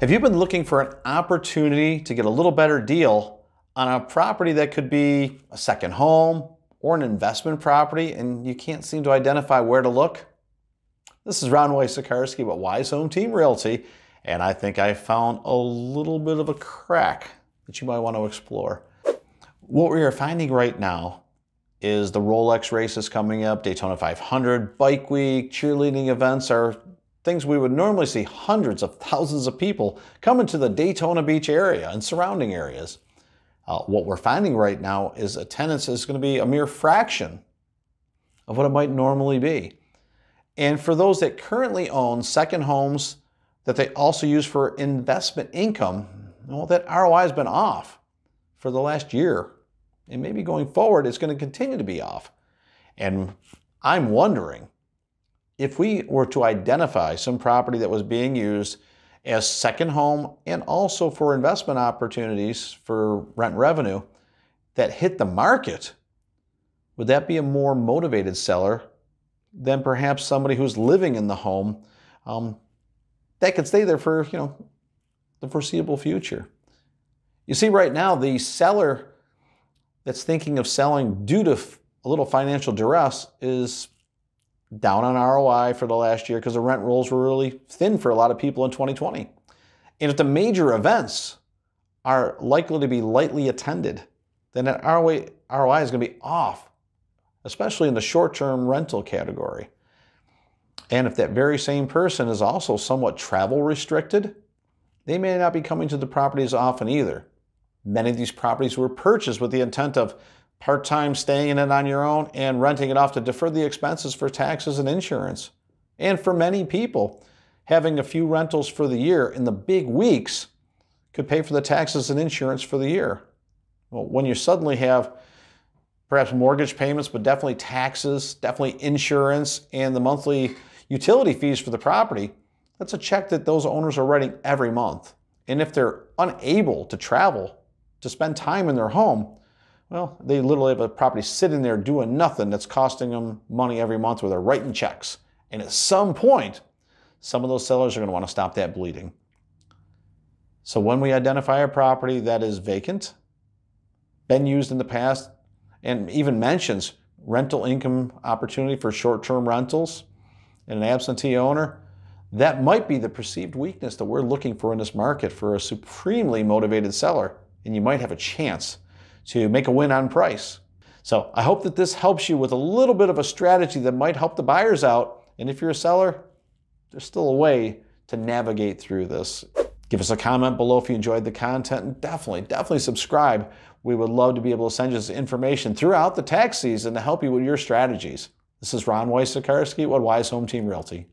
Have you been looking for an opportunity to get a little better deal on a property that could be a second home or an investment property and you can't seem to identify where to look? This is Ron Wysocarski with Wyse Home Team Realty, and I think I found a little bit of a crack that you might want to explore. What we are finding right now is the Rolex races coming up, Daytona 500, Bike Week, cheerleading events are things we would normally see hundreds of thousands of people coming to the Daytona Beach area and surrounding areas. Uh, what we're finding right now is attendance is going to be a mere fraction of what it might normally be. And for those that currently own second homes that they also use for investment income, well, that ROI has been off for the last year. And maybe going forward, it's going to continue to be off. And I'm wondering if we were to identify some property that was being used as second home and also for investment opportunities for rent revenue that hit the market, would that be a more motivated seller than perhaps somebody who's living in the home um, that could stay there for you know the foreseeable future? You see, right now the seller that's thinking of selling due to a little financial duress is down on ROI for the last year because the rent rolls were really thin for a lot of people in 2020. And if the major events are likely to be lightly attended, then that ROI, is going to be off, especially in the short term rental category. And if that very same person is also somewhat travel restricted, they may not be coming to the properties often either. Many of these properties were purchased with the intent of part-time staying in it on your own and renting it off to defer the expenses for taxes and insurance. And for many people, having a few rentals for the year in the big weeks could pay for the taxes and insurance for the year. Well, when you suddenly have perhaps mortgage payments, but definitely taxes, definitely insurance, and the monthly utility fees for the property, that's a check that those owners are writing every month. And if they're unable to travel to spend time in their home, well, they literally have a property sitting there doing nothing that's costing them money every month where they're writing checks. And at some point, some of those sellers are going to want to stop that bleeding. So when we identify a property that is vacant, been used in the past, and even mentions rental income opportunity for short-term rentals and an absentee owner, that might be the perceived weakness that we're looking for in this market for a supremely motivated seller. And you might have a chance to make a win on price. So I hope that this helps you with a little bit of a strategy that might help the buyers out. And if you're a seller, there's still a way to navigate through this. Give us a comment below if you enjoyed the content and definitely, definitely subscribe. We would love to be able to send you this information throughout the tax season to help you with your strategies. This is Ron Wysocarski with Wyse Home Team Realty.